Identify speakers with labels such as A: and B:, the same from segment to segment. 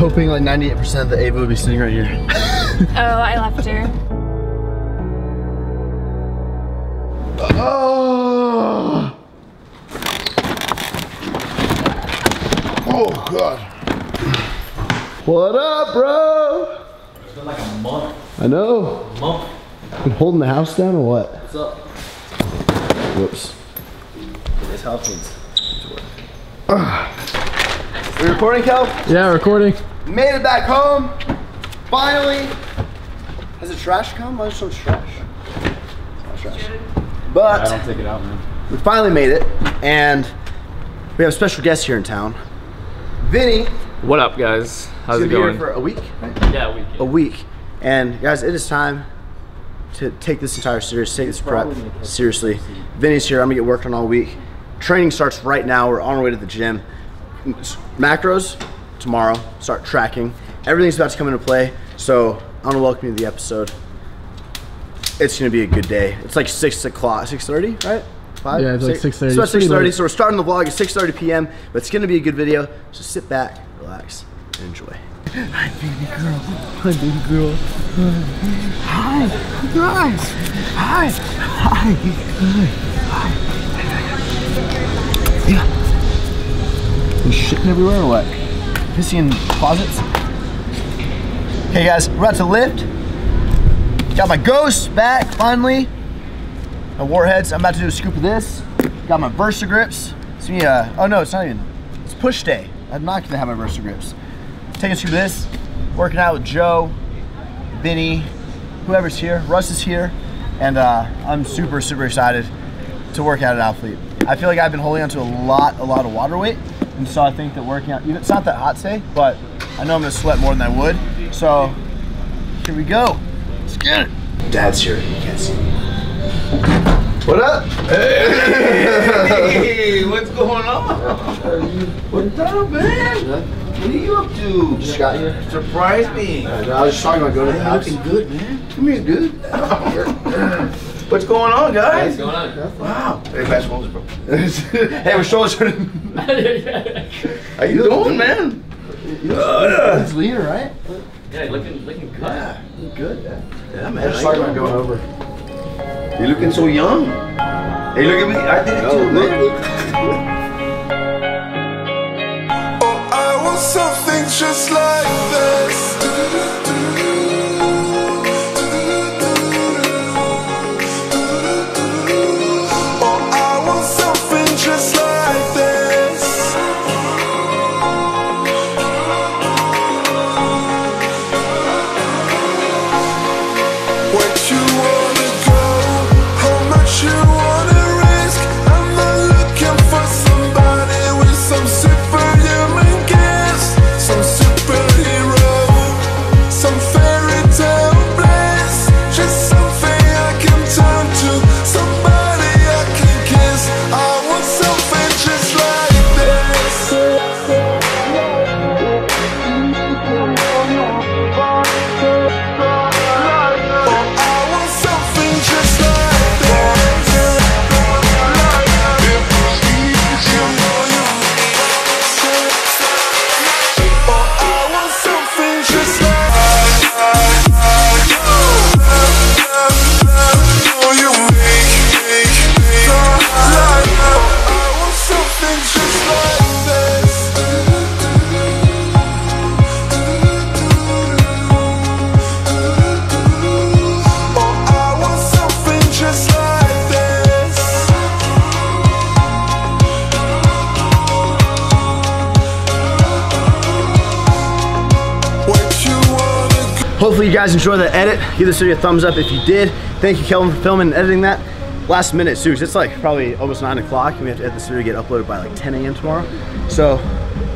A: I was hoping like 98% of the Ava would be sitting right here.
B: Oh, I left her.
A: Oh! Oh god. What up, bro?
C: It's been like a month.
A: I know.
C: Month.
A: Been holding the house down or what?
C: What's up?
A: Whoops.
C: This house needs ah.
A: We recording, Kel?
D: Yeah, recording.
A: Made it back home. Finally. Has the trash come? I just saw trash. Not trash. But
D: I don't take it out, man.
A: we finally made it, and we have a special guest here in town. Vinny.
D: What up, guys? How's
A: He's
D: it
A: gonna be
D: going?
A: here for a week, right?
D: yeah, we
A: a week. And guys, it is time to take this entire series, take this prep seriously. Vinny's here. I'm gonna get worked on all week. Training starts right now. We're on our way to the gym. Macros tomorrow. Start tracking. Everything's about to come into play. So I want to welcome you to the episode. It's gonna be a good day. It's like six o'clock, six thirty, right? Five?
D: Yeah, it's like 6:30.
A: It's about
D: It's pretty
A: six thirty. So we're starting the vlog at six thirty p.m. But it's gonna be a good video. So sit back, relax, and enjoy.
E: Hi, baby girl. Hi, baby girl. Hi, guys. Hi, hi, hi. Yeah.
A: You shitting everywhere or what? Pissing in closets? Okay guys, we're about to lift. Got my ghost back finally. My warheads. I'm about to do a scoop of this. Got my Versa Gripps. It's me, uh, oh no, it's not even. It's push day. I'm not gonna have my Versa Gripps. Taking a scoop of this. Working out with Joe, Vinny, whoever's here. Russ is here. And uh, I'm super, super excited to work out at Alphalete. I feel like I've been holding on to a lot, a lot of water weight, and so I think that working out, it's not that hot today, but I know I'm gonna sweat more than I would. So here we go. Let's get it. Dad's here. You can't see me. What up?
F: Hey, what's going on? What's up, man? What are you up to?
A: Just got here.
F: Surprise me.
A: I was just talking about going to the house.
F: looking good, man. Come here, good. What's going on, guys?
D: What's going on?
F: Wow. Hey, pass phones, bro.
A: hey, we're shoulders hurting.
F: How you doing, man? Good.
A: It's leader, right?
D: Yeah, looking looking cut.
F: Yeah,
A: You good? Yeah.
F: yeah,
A: I
F: man.
A: was just talking about going over.
F: You're looking so young. Hey, look at me. I did it
A: No,
F: too,
A: look,
F: man.
G: Oh, I want something just like this.
A: Hopefully you guys enjoy the edit. Give this video a thumbs up if you did. Thank you, Kelvin, for filming and editing that. Last minute, Suze. It's like probably almost 9 o'clock, and we have to edit this video to get uploaded by like 10 a.m. tomorrow. So,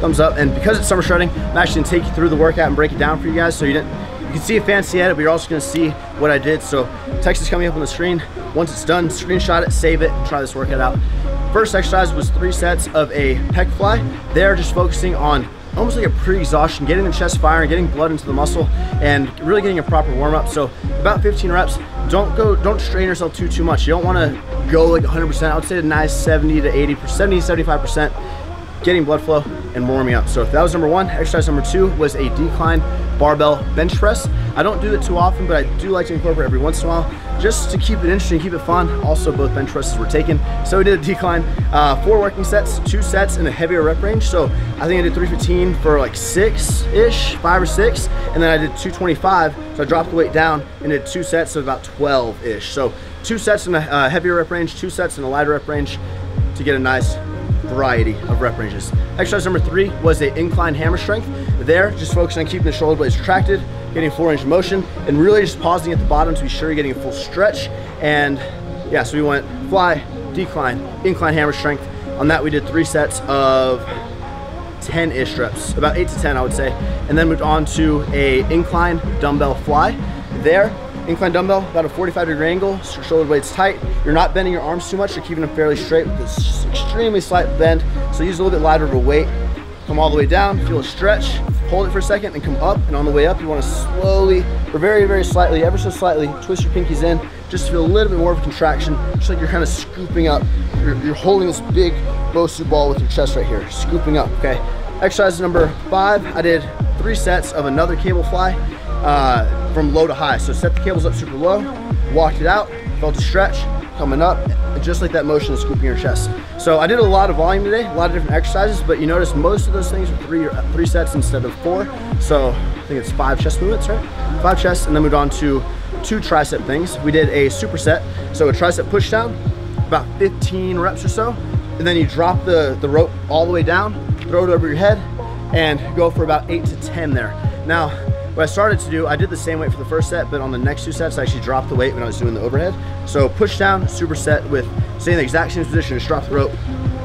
A: thumbs up. And because it's summer shredding, I'm actually gonna take you through the workout and break it down for you guys so you didn't you can see a fancy edit, but you're also gonna see what I did. So text is coming up on the screen. Once it's done, screenshot it, save it, and try this workout out. First exercise was three sets of a pec fly. They're just focusing on almost like a pre-exhaustion, getting the chest firing, getting blood into the muscle, and really getting a proper warm-up. So about 15 reps. Don't go, don't strain yourself too, too much. You don't wanna go like 100%. I would say a nice 70 to 80, 70, 75%. getting blood flow and warming up. So that was number one. Exercise number two was a decline barbell bench press. I don't do it too often, but I do like to incorporate every once in a while just to keep it interesting, keep it fun. Also, both bench presses were taken. So we did a decline, uh, four working sets, two sets in a heavier rep range. So I think I did 315 for like six-ish, five or six. And then I did 225. So I dropped the weight down and did two sets of about 12-ish. So two sets in a uh, heavier rep range, two sets in a lighter rep range to get a nice variety of rep ranges. Exercise number three was a incline hammer strength. There, just focusing on keeping the shoulder blades retracted, getting range of motion, and really just pausing at the bottom to be sure you're getting a full stretch. And yeah, so we went fly, decline, incline hammer strength. On that, we did three sets of 10-ish reps, about eight to 10, I would say. And then moved on to a incline dumbbell fly. There, incline dumbbell, about a 45 degree angle, shoulder blades tight. You're not bending your arms too much, you're keeping them fairly straight with this extremely slight bend. So use a little bit lighter of a weight. Come all the way down, feel a stretch, hold it for a second and come up. And on the way up, you wanna slowly, or very, very slightly, ever so slightly, twist your pinkies in, just to feel a little bit more of a contraction, just like you're kind of scooping up. You're, you're holding this big Bosu ball with your chest right here, scooping up, okay? Exercise number five, I did three sets of another cable fly uh, from low to high. So set the cables up super low, walked it out, felt a stretch, coming up, just like that motion of scooping your chest. So I did a lot of volume today, a lot of different exercises, but you notice most of those things are three, three sets instead of four. So I think it's five chest movements, right? Five chests, and then moved on to two tricep things. We did a superset, so a tricep push down, about 15 reps or so, and then you drop the, the rope all the way down, throw it over your head, and go for about eight to 10 there. Now, what I started to do, I did the same weight for the first set, but on the next two sets, I actually dropped the weight when I was doing the overhead. So push down, superset with staying in the exact same position, just drop the rope,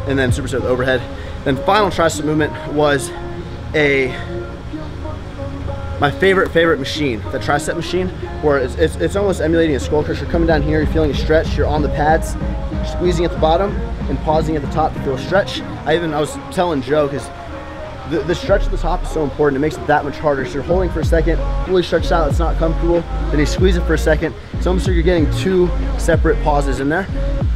A: and then superset with overhead. Then final tricep movement was a my favorite, favorite machine, the tricep machine, where it's, it's, it's almost emulating a skull crush. You're coming down here, you're feeling a stretch, you're on the pads, squeezing at the bottom and pausing at the top to feel a stretch. I even, I was telling Joe, because the, the stretch at the top is so important. It makes it that much harder. So you're holding for a second, fully stretched out, it's not comfortable. Then you squeeze it for a second. It's almost like you're getting two separate pauses in there.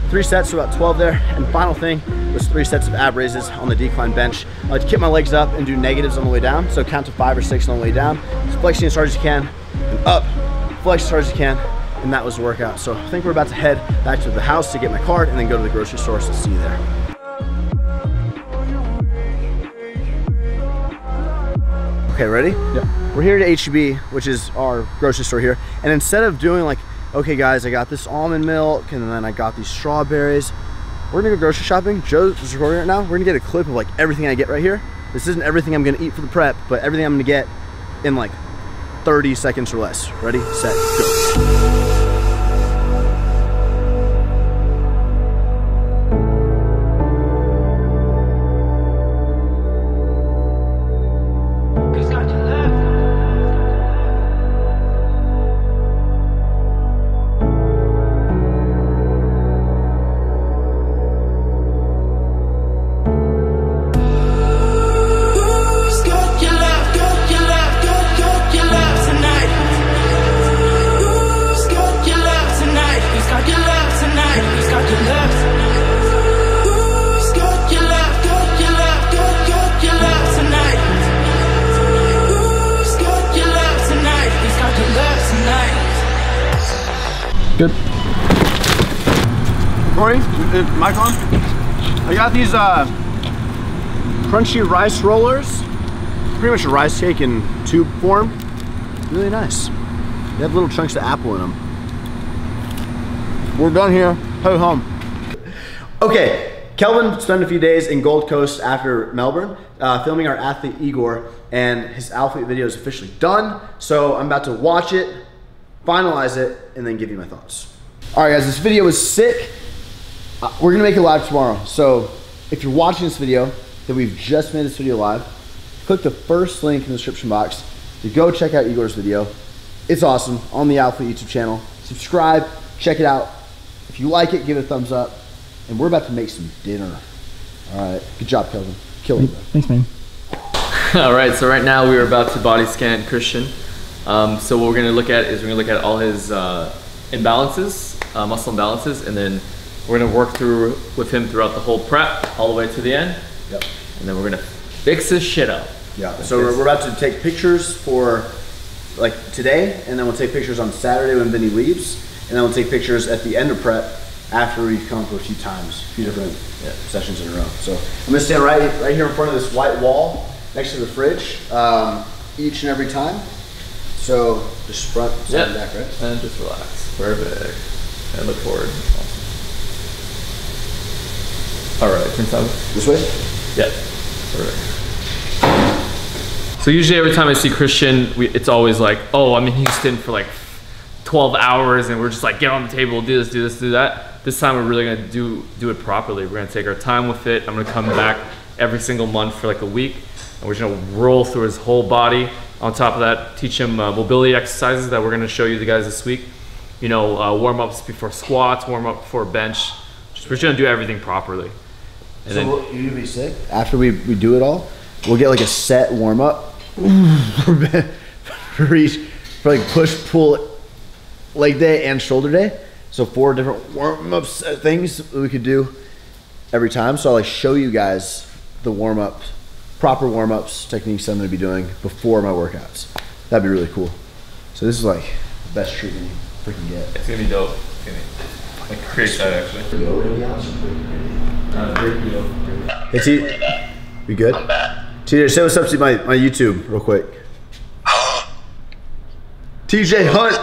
A: Three sets, so about 12 there. And final thing was three sets of ab raises on the decline bench. I like to kick my legs up and do negatives on the way down. So count to five or six on the way down. Flexing as hard as you can, and up, flex as hard as you can. And that was the workout. So I think we're about to head back to the house to get my card and then go to the grocery store. So see you there. Okay, ready?
D: Yeah.
A: We're here to HEB, which is our grocery store here. And instead of doing like, okay guys, I got this almond milk and then I got these strawberries. We're gonna go grocery shopping. Joe's recording right now. We're gonna get a clip of like everything I get right here. This isn't everything I'm gonna eat for the prep, but everything I'm gonna get in like 30 seconds or less. Ready, set, go. Is mic on? I got these uh, crunchy rice rollers. Pretty much a rice cake in tube form. Really nice. They have little chunks of apple in them. We're done here. Head home. Okay, Kelvin spent a few days in Gold Coast after Melbourne, uh, filming our athlete Igor, and his athlete video is officially done. So I'm about to watch it, finalize it, and then give you my thoughts. All right, guys, this video was sick. Uh, we're gonna make it live tomorrow. So if you're watching this video, that we've just made this video live, click the first link in the description box to go check out Igor's video. It's awesome on the Athlete YouTube channel. Subscribe, check it out. If you like it, give it a thumbs up. And we're about to make some dinner. All right, good job, Kelvin. Killing it.
E: Thanks, man.
D: All right, so right now we are about to body scan Christian. Um, so what we're gonna look at is we're gonna look at all his uh, imbalances, uh, muscle imbalances, and then we're gonna work through with him throughout the whole prep, all the way to the end.
A: Yep.
D: and then we're gonna fix this shit up.
A: Yeah. So we're, we're about to take pictures for like today, and then we'll take pictures on Saturday when Vinny leaves, and then we'll take pictures at the end of prep after we've come for a few times, a few different sessions in a row. So I'm gonna stand right right here in front of this white wall next to the fridge, um, each and every time. So just front, side,
D: Yep.
A: back, right?
D: And just relax. Perfect. And look forward. All right, turn side.
A: This way.
D: Yeah. Perfect. So usually every time I see Christian, we, it's always like, oh, I'm in Houston for like 12 hours, and we're just like, get on the table, do this, do this, do that. This time we're really gonna do do it properly. We're gonna take our time with it. I'm gonna come back every single month for like a week, and we're just gonna roll through his whole body. On top of that, teach him uh, mobility exercises that we're gonna show you the guys this week. You know, uh, warm ups before squats, warm up before bench. Just, we're just gonna do everything properly. And
A: so
D: then,
A: we'll, you gonna be sick after we, we do it all. We'll get like a set warm up for each for like push pull leg day and shoulder day. So four different warm up uh, things we could do every time. So I'll like show you guys the warm up, proper warm ups techniques I'm gonna be doing before my workouts. That'd be really cool. So this is like the best treatment you freaking get.
D: It's gonna be dope. It's gonna be like pretty excited actually. Uh, great deal.
A: Hey T, you good? I'm back. TJ, say what's up to my, my YouTube real quick. TJ Hunt,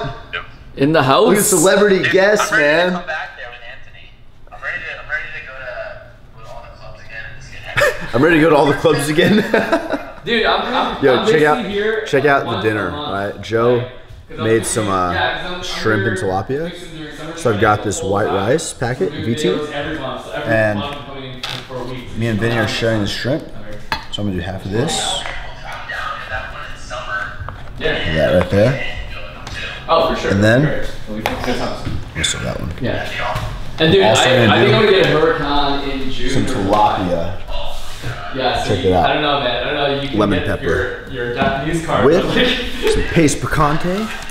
D: In the house.
A: look at celebrity guest,
H: I'm ready to
A: man.
H: come back there with Anthony. I'm ready to. I'm ready to go to with all the clubs again and just get happy.
A: I'm ready to go to all the clubs again.
D: Dude, I'm, I'm,
A: Yo,
D: I'm
A: check out
D: here
A: check out the dinner. All right, Joe
D: right? 'Cause I'm
A: made some uh,
D: yeah, 'cause I'm- I'm
A: shrimp and tilapia.
D: fixing during summer
A: So I've got this white rice packet, VT,
D: videos every month, so every
A: and
D: month I'm coming for a week.
A: me and Vinny are sharing the shrimp. So I'm gonna do half of this.
H: I'm down to that one in summer.
D: Yeah.
A: That right there.
D: Oh, for sure.
A: And then-.
D: Well, we can- good.
A: Also that one.
D: Yeah. And dude, I, I think I'm gonna get a Huracan in June.
A: Some tilapia
D: Yeah, so
A: Check
D: you,
A: it out.
D: I don't know, man. I don't know. You can
A: Lemon
D: get
A: pepper.
D: Your, your Japanese card.
A: with
D: like-
A: some paste picante.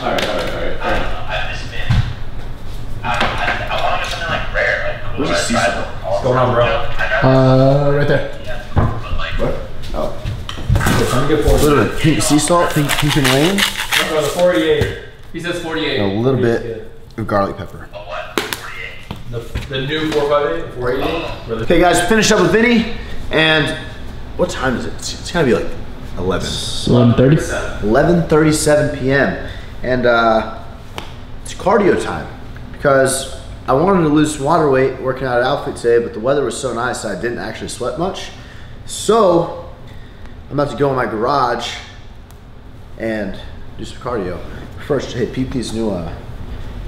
H: I'm.
A: Where's the
H: I
A: sea salt?
C: What's going on, bro?
E: Uh, right there.
H: yeah, but like.
A: Oh.
C: Let me
A: A little bit pink sea salt, pink, pink and rain,
C: No, the 48.
D: He says 48.
A: a little bit of garlic pepper.
H: But what?
C: The, the new 458, 488.
A: Okay, guys, finished up with Vinny, and what time is it? It's, it's gotta be like 11.
E: 11:30.
A: 11:37 p.m. and uh, it's cardio time because I wanted to lose some water weight working out at Outfit today, but the weather was so nice I didn't actually sweat much. So I'm about to go in my garage and do some cardio. First, hey, peep these new uh,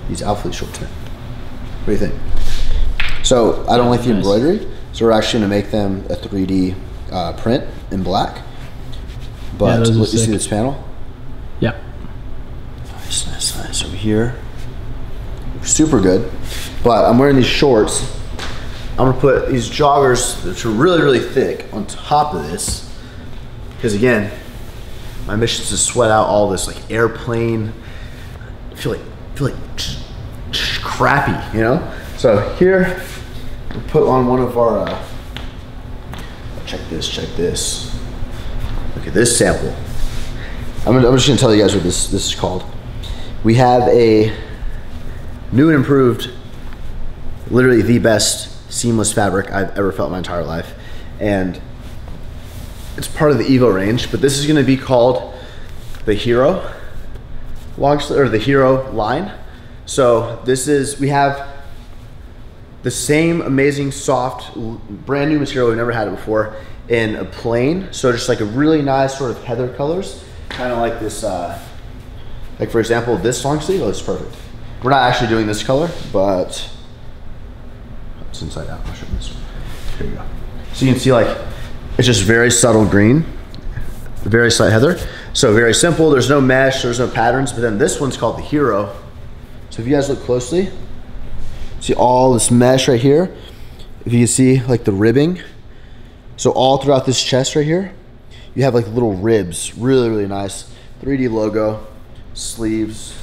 A: these Outfit shorts, man. What do you think? So I don't like the
E: nice.
A: embroidery, so we're actually gonna make them a 3D uh, print in black. But
E: are
A: look, you see this panel?
E: Yep.
A: Nice, nice, nice. Over here. Super good. But I'm wearing these shorts. I'm gonna put these joggers, which are really, really thick, on top of this. Because again, my mission is to sweat out all this like airplane. I feel like feel like crappy, you know? So here, we put on one of our uh, check this, check this. Look at this sample. I'm, I'm just gonna tell you guys what this this is called. We have a new and improved, literally the best seamless fabric I've ever felt in my entire life, and it's part of the Evo range. But this is gonna be called the Hero long sleeve or the Hero line. So this is we have the same amazing soft brand new material we've never had it before in a plain. So just like a really nice sort of heather colors. Kind of like this uh like for example this long sleeve it's perfect. We're not actually doing this color but it's inside out. I'll show this one. Here we go. So you can see like it's just very subtle green very slight heather so very simple there's no mesh there's no patterns but then this one's called the hero so if you guys look closely See all this mesh right here. If you see like the ribbing. So all throughout this chest right here, you have like little ribs. Really, really nice. 3D logo, sleeves.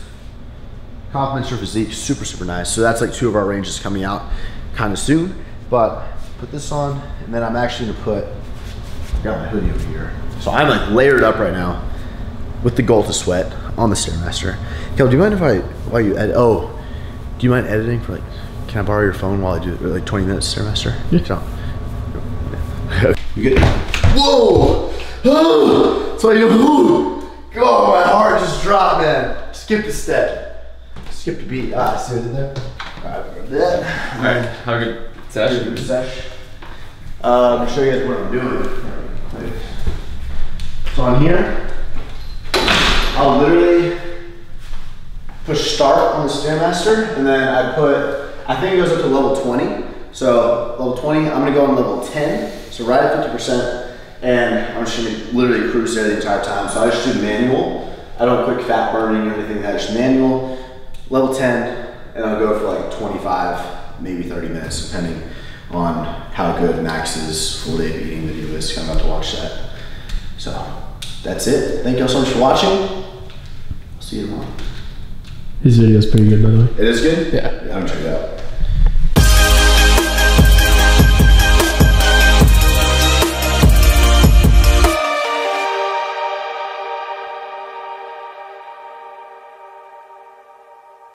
A: compliments your physique. Super, super nice. So that's like two of our ranges coming out kind of soon. But put this on, and then I'm actually gonna put, got my hoodie over here. So I'm like layered up right now with the goal to sweat on the Stairmaster. Kel, do you mind if I, while you edit, oh, do you mind editing for like, can I borrow your phone while I do like 20 minutes Stairmaster? Yeah. You good? Whoa! Oh, so you ooh. Oh, my heart just dropped, man. Skip a step. Skip a beat. Ah, see what I did there? Alright, we're good.
D: All right, have a good session.
A: Sesh. Uh, I'm gonna show you guys what I'm doing. So on here, I'll literally push start on the Stairmaster, and then I put, I think it goes up to level 20. So level 20, I'm gonna go on level 10, so right at 50%, and I'm just gonna literally cruise there the entire time. So I just do manual. I don't quick fat burning or anything like that, just manual, level 10, and I'll go for like 25, maybe 30 minutes, depending on how good Max's full day of eating video is. I'm about to watch that. So that's it. Thank you all so much for watching. I'll see you tomorrow.
E: His video is pretty good, by the way.
A: It is good?
E: Yeah.
A: I'm gonna check it out.